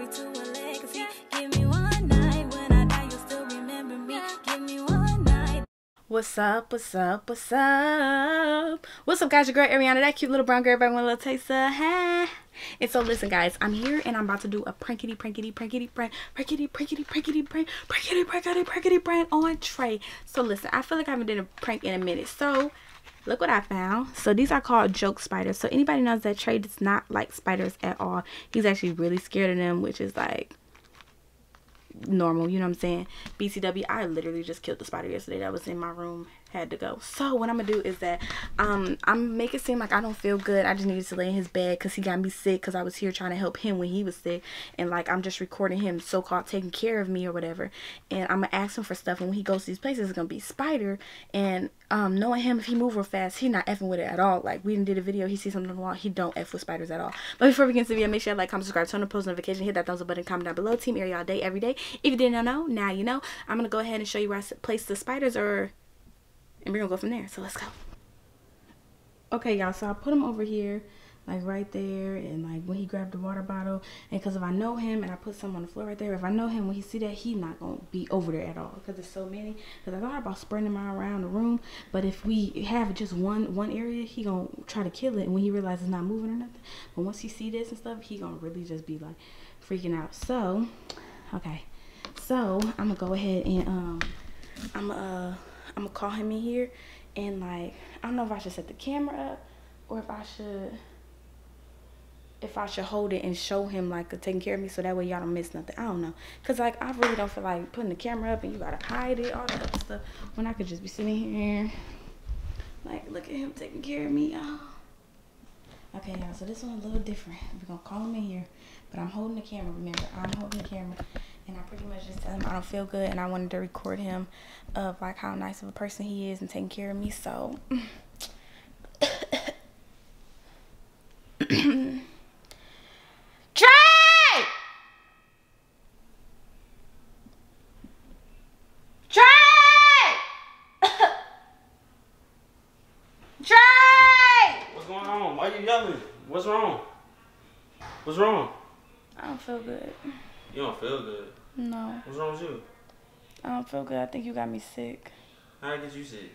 story to a legacy. Give me one night when I die, you'll still remember me. Give me one night. What's up? What's up? What's up? What's up, guys? Your girl Ariana, that cute little brown girl. A little taste of hey. And so, listen, guys, I'm here and I'm about to do a prankety, prankety, prankety, prank, prankety, prankety, prankety, prank, prankety, prankety, prankety, prank on Trey. So, listen, I feel like I haven't done a prank in a minute. So, look what I found. So, these are called joke spiders. So, anybody knows that Trey does not like spiders at all. He's actually really scared of them, which is like normal, you know what I'm saying? BCW, I literally just killed the spider yesterday that was in my room, had to go. So what I'm gonna do is that um I'm make it seem like I don't feel good. I just needed to lay in his bed because he got me sick because I was here trying to help him when he was sick and like I'm just recording him so called taking care of me or whatever. And I'm gonna ask him for stuff and when he goes to these places it's gonna be spider and um knowing him if he move real fast, he not effing with it at all. Like we did a video, he sees something on the wall, he don't F with spiders at all. But before we get into the video, make sure you like, comment, subscribe, turn on post notification, hit that thumbs up button, comment down below. Team Airi all day, every day. If you didn't know, now you know. I'm gonna go ahead and show you where I place the spiders or and we're gonna go from there. So let's go. Okay, y'all. So I put him over here, like right there, and like when he grabbed the water bottle, and because if I know him and I put some on the floor right there, if I know him when he see that, he not gonna be over there at all because there's so many. Because I thought about spreading out around the room, but if we have just one one area, he gonna try to kill it, and when he realizes it's not moving or nothing, but once he see this and stuff, he gonna really just be like freaking out. So, okay. So I'm gonna go ahead and um, I'm uh, I'm gonna call him in here, and like I don't know if I should set the camera up or if I should if I should hold it and show him like taking care of me so that way y'all don't miss nothing. I don't know, cause like I really don't feel like putting the camera up and you gotta hide it, all that other stuff. When I could just be sitting here, like look at him taking care of me. Oh. Okay, y'all. So this one's a little different. We're gonna call him in here, but I'm holding the camera. Remember, I'm holding the camera, and I pretty much just tell him I don't feel good, and I wanted to record him of like how nice of a person he is and taking care of me. So. Trey! Trey! Trey! What's going on? Why are you yelling? What's wrong? What's wrong? I don't feel good. You don't feel good. No, What's wrong with you? I don't feel good. I think you got me sick. How get you sick?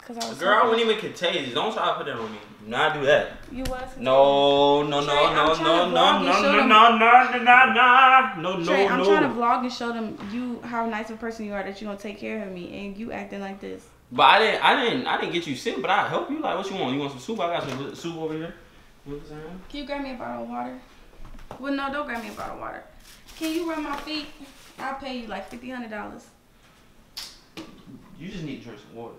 Cause I was Girl, I wasn't even contagious. Don't try to put that on me. Do not do that. You was. No, no, no, Trey, I'm no, no, no, no, no, no, no, no, no, no, Trey, I'm no, trying to vlog and show them you how nice of a person you are that you gonna take care of me and you acting like this. But I didn't, I didn't, I didn't get you sick. But I help you. Like, what you want? You want some soup? I got some soup over here. You know what I'm saying? Can you grab me a bottle of water? Well, no, don't grab me a bottle of water. Can you rub my feet? I'll pay you like fifty hundred dollars. You just need to drink some water.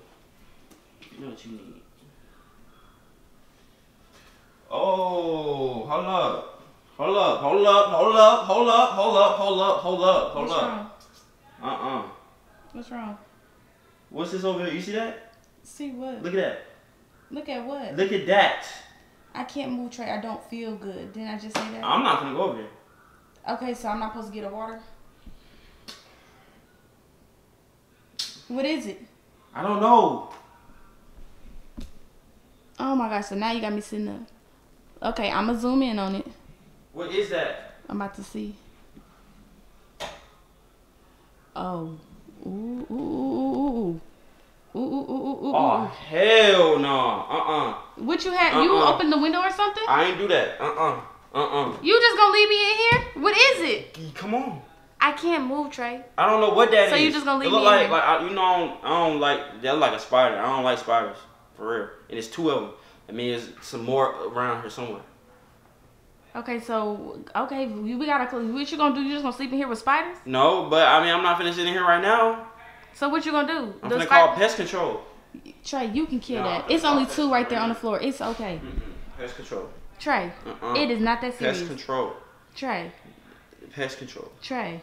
You know what you need. Oh, hold up. Hold up, hold up, hold up, hold up, hold up, hold up, hold up, hold What's up. wrong? Uh-uh. What's wrong? What's this over here? You see that? See what? Look at that. Look at what? Look at that. I can't move, Trey. I don't feel good. Didn't I just say that? I'm not gonna go over there. Okay, so I'm not supposed to get a water. What is it? I don't know. Oh my gosh! So now you got me sitting up. Okay, I'm gonna zoom in on it. What is that? I'm about to see. Oh. Ooh, ooh, ooh, ooh, ooh. Ooh, ooh, ooh, ooh, ooh, Oh, ooh. hell no. Uh-uh. What you had? You Uh-uh. opened the window or something? I ain't do that. Uh-uh. Uh-uh. You just gonna leave me in here? What is it? Come on. I can't move, Trey. I don't know what that is. So you just gonna leave it look me in like, here? like I, you know, I don't, I don't like that like a spider. I don't like spiders for real. And it's two of them. I mean, there's some more around here somewhere. Okay, so okay, we we gotta. What you gonna do? You just gonna sleep in here with spiders? No, but I mean, I'm not finna sit in here right now. So what you gonna do? I'm The spider- call pest control. Trey, you can kill No, that. It's only two right there on the floor. It's okay. Mm-mm. Pest control. Trey, Uh-uh. it is not that serious. Pest control. Trey, Pest control. Trey.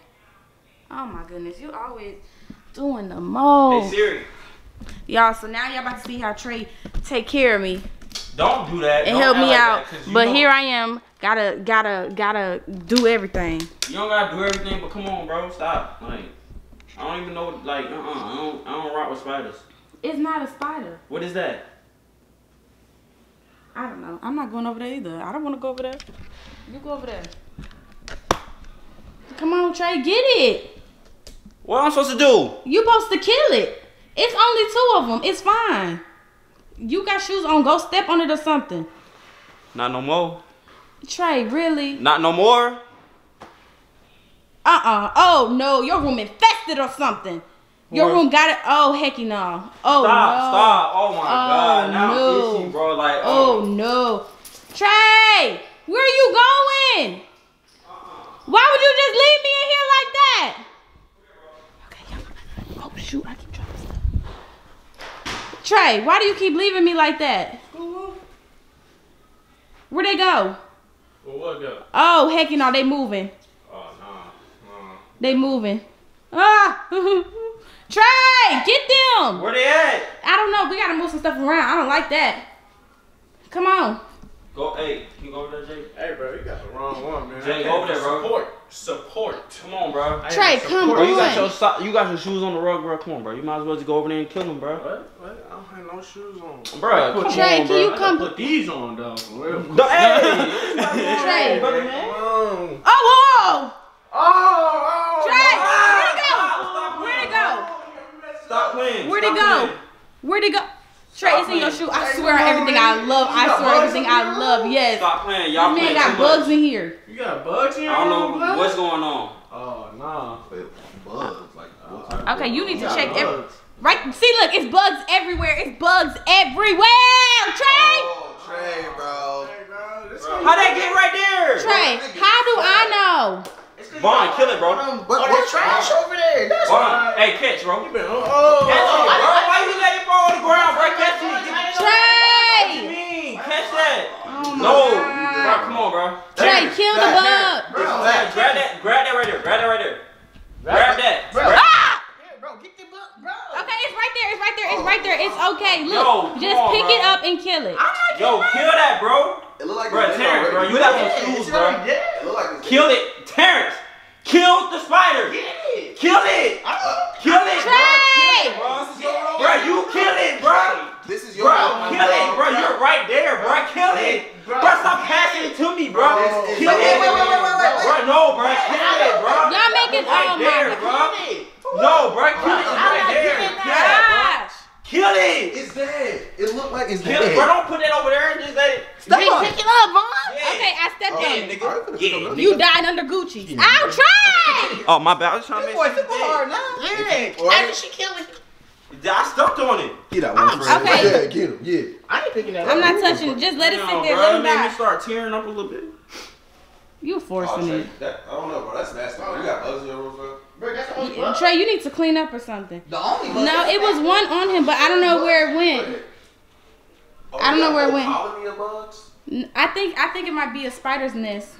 Oh my goodness, you always doing the most. Hey Siri, Y'all, so now y'all about to see how Trey take care of me don't do that. and help me like out. that, 'cause you but here I am, gotta, gotta, gotta do everything. You don't gotta do everything, but come on, bro, stop. Like, I don't even know. Like, uh, uh I don't, I don't rock with spiders. It's not a spider. What is that? I don't know. I'm not going over there either. I don't want to go over there. You go over there. Come on, Trey. Get it. What I'm supposed to do? You supposed to kill it. It's only two of them. It's fine. You got shoes on. Go step on it or something. Not no more. Trey, really? Not no more. Uh-uh. Oh no, your room infested or something. Your What? room got it. Oh hecky no. Oh Stop, no. stop. Oh my god. Now no. I'm itchy, bro. Like, Oh no. Trey, where are you going? Why would you just leave me in here like that? Okay, yeah. Oh shoot, I keep dropping stuff. Trey, why do you keep leaving me like that? Where they go? Well, what go? Oh heck, you know they moving. Oh, nah. Nah. They moving. Ah! Trey, get them. Where they at? I don't know. We gotta move some stuff around. I don't like that. Come on. Go, hey, can you go over there, Jay? Hey, bro, you got the wrong one, man. Jay, go over there, bro. Support. Support. Come on, bro. I Trey, come support. Bro, you got on. your so- you got your shoes on the rug, bro. Come on, bro. You might as well just go over there and kill him, bro. What? What? I don't have no shoes on. Bro, Put come Trey, on, can bro. you I come- put these on, though. The- hey! Trey. brother, man. Come on. Oh, whoa! Oh, oh, Trey, oh. where'd it go? Where'd it go? Stop playing. Where'd it go? playing. Where'd it go? Trey, it's in your shoe. I swear on everything I love. I swear everything I love. Yes. Stop playing. Y'all This man got too bugs much. in here. You got bugs in your I don't know blood? what's going on. Oh, nah. Bugs like what? Okay, you need to got check every, right. See, look, it's bugs everywhere. It's bugs everywhere. Trey, Oh, Trey, bro. Hey, bro, this How that get right there? Trey, how do I know? Vaughn, kill it, bro. What, what trash over there? That's Vaughn, hey, catch, bro. You been, oh, oh, Catch it, oh, bro. Why you let it fall on the ground, bro? Catch it. What you mean? Catch that. Oh No, God. bro, come on, bro. Trey, kill the bug. Bro, Grab grab that, grab that right there. Grab that right there. Grab that. Bro. Ah! bro, get the bug, bro. Okay, it's right there. It's right there. It's right there. It's okay. Look, Yo, come just on, pick bro. it up and kill it. Yo, kill that, bro. It look like Bro, it's dead Terrence, bro, you got some Yeah, shoes, bro. already dead. It look like it's Kill it, Terrence. Kill the spider. it. Kill it. Kill it, bro. Kill it, bro. This is your role. Bro, you kill it, bro. This is your Bro, role, kill it, bro. You're right there, bro. Kill it. Bro, stop passing it to me, bro. Kill it. wait, wait, wait, wait, wait, wait. Bro, no, bro. Kill it, bro. Y'all making right there, bro. No, bro. Kill it. Right there. Kill it, gosh. Kill it. It's dead. It look like it's Kill dead. it, bro. Don't put that over there and just let it. Stop Pick it up, Vaughn. Yeah. Okay, I stepped Oh, on yeah, it. nigga. I ain't finna Yeah, pick You nothing. died under Gucci. Ow, Trey! Oh, my bad. I was trying to make Boy, sure. super hard now. Yeah. How did she kill it? I stepped on it. Get that one, friend. Okay. Yeah, get him. Yeah. I ain't picking that I'm not touching it. Just let it sit there. Let That him made me start tearing up a little bit. You Oh, forcing Trey, it. that, I don't know, bro. That's nasty. Bro. You got bugs in your room, bro? Bro, that's the only Yeah, bug. Trey, you need to clean up or something. The only bug. No, it was one on him, but I don't know where it went. Oh, I don't know where it went. colony of bugs? N- I think I think it might be a spider's nest.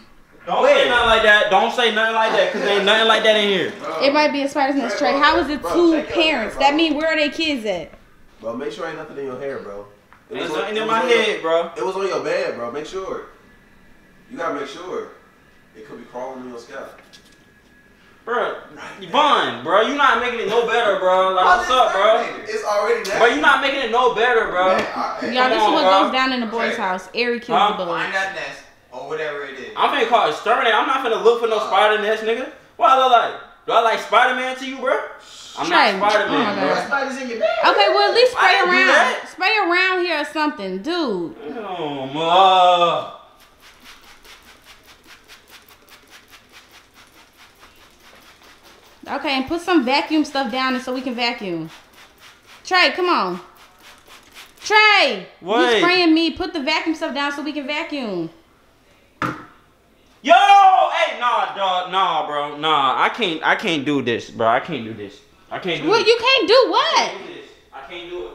Don't say nothing like that. Don't say nothing like that, cause there ain't nothing like that in here. Bro, It might be a spider's nest. Trey, how is it two check parents? hair. That mean where are they kids at? Bro, make sure ain't nothing in your hair, bro. It Ain't was on- nothing it in my on your- head, bro. It was on your bed, bro. Make sure. You gotta make sure. It could be crawling in your scalp. Bro, Vaughn, bro, you not making it no better, bro. Like, what's up, bro? It's already nasty. Bro, you not making it no better, bro. Man, I- hey, Y'all, this is what goes down in the boys' house. Airi kills Huh? the bugs. Find that nest or whatever it is. I'm finna call it exterminate. I'm not finna look for no uh. spider nest, nigga. What I look like? Do I like Spider Man to you, bro? I'm Trey, not Spider oh my Man, God. That spider's in your bed. Okay, well at least spray around. Spray around here or something, dude. Oh, ma. Okay, and put some vacuum stuff down so we can vacuum. Trey, come on. Trey, you spraying me. Put the vacuum stuff down so we can vacuum. Yo, hey, nah, dog, nah, bro, nah. I can't, I can't do this, bro. I can't do this. I can't do What? this. You can't do what? can't do this. I can't do it.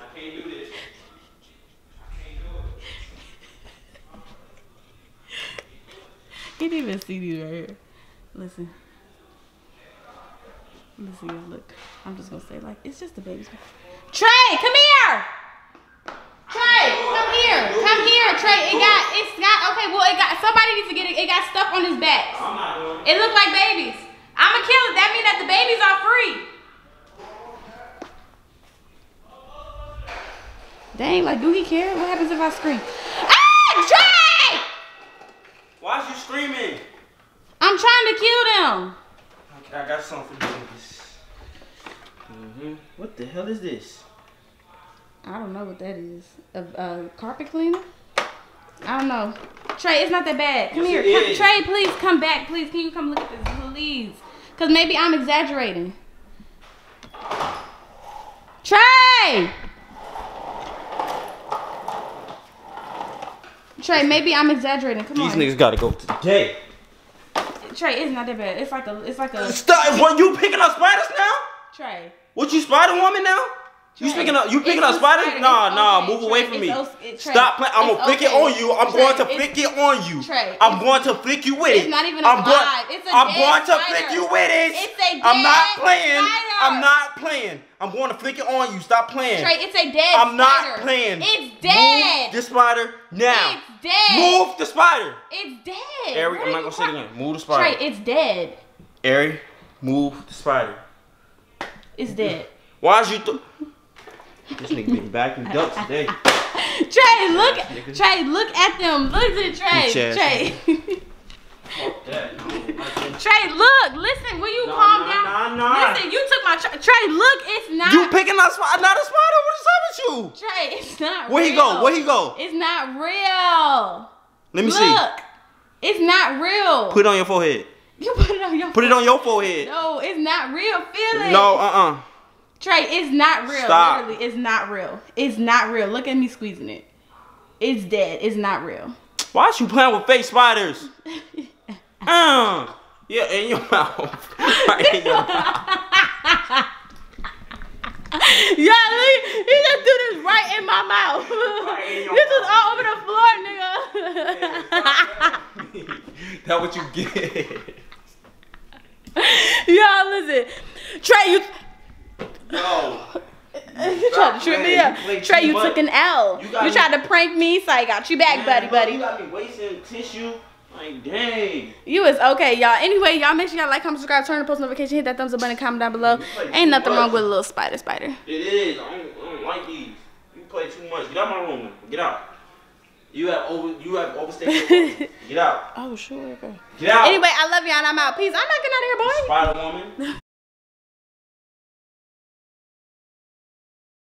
I can't do this. I can't do it. You didn't even see these right here. Listen. Listen, y'all, look. I'm just gonna say like it's just the baby's. Trey, come here. Trey, come here. Come here, Trey. It got, it's got. Okay, well, it got. Somebody needs to get it. It got stuff on his back. I'm not doing it. It looked like babies. I'ma kill it. That means that the babies are free. Dang, like, do he care? What happens if I scream? Ah, Trey! Why is you screaming? I'm I'm trying to kill them. Okay, I got something for you. Mm-hmm. What the hell is this? I don't know what that is. A, a carpet cleaner? I don't know. Trey, it's not that bad. Come Yes, here. Come. Trey, please come back. Please, can you come look at this, please? Cause maybe I'm exaggerating. Trey. Trey, maybe I'm exaggerating. Come These on. These niggas gotta go today. Trey, it's not that bad. It's like a, it's like a. Stop! What you picking up spiders now? Trey. What you Spider Woman now? You picking up? You picking it's up spiders? spider. Nah, nah. Move away from me. Stop playing. I'm gonna flick it on you. I'm going to flick it on you. Trey, I'm going to flick you with it. It's not even a I'm vibe. It's a I'm dead going to flick you with it. It's a I'm not dead playing. spider. I'm not playing. I'm going to flick it on you. Stop playing. Trey, it's a dead I'm not playing. It's dead. Move the spider now. It's dead. Move the spider. It's dead. Airi, I'm not gonna say it again. Move the spider. Trey, it's dead. Airi, move the spider. It's dead. Why is you? Th- this nigga been backing up today. Trey, look. nigga. Trey, look at them. Look at Trey. Bitch ass Trey. Fuck that. I don't like that. Trey, look. Listen. Will you Nah, calm nah, down? nah, nah. Listen, you took my Trey. Trey, look. It's not. You picking up spider? Not a spider. What is up with you? Trey, it's not. Real. Where he go? Where he go? It's not real. Let me look. see. Look, it's not real. Put it on your forehead. you put it on your. Put it on your forehead. No, it's not real. Feel it. No, uh, uh Trey, it's not real. Stop. Literally, it's not real. It's not real. Look at me squeezing it. It's dead. It's not real. Why is you playing with fake spiders? uh, yeah, in your mouth. Right in your mouth. Yeah, look, he just threw this right in my mouth. in your this is all over the floor, nigga. That what you get? Y'all listen, Trey, you No. you tried to trip me up. You Trey, you much. took an L. You You, me- tried to prank me, so I got you back, buddy, Man, buddy. You got me wasting tissue. Like, dang. You is okay, y'all. Anyway, y'all make sure y'all like, comment, subscribe, turn the post notification, hit that thumbs up button, comment down below. Ain't too nothing wrong with a little spider, spider. It is. I don't, I don't like these. You play too much. Get out of my room. Get out. You have over. You have overstayed. your welcome. Get out. Oh, sure. Get out. Anyway, I love y'all and I'm out. Peace. I'm not getting out of here, boy. Spider Woman.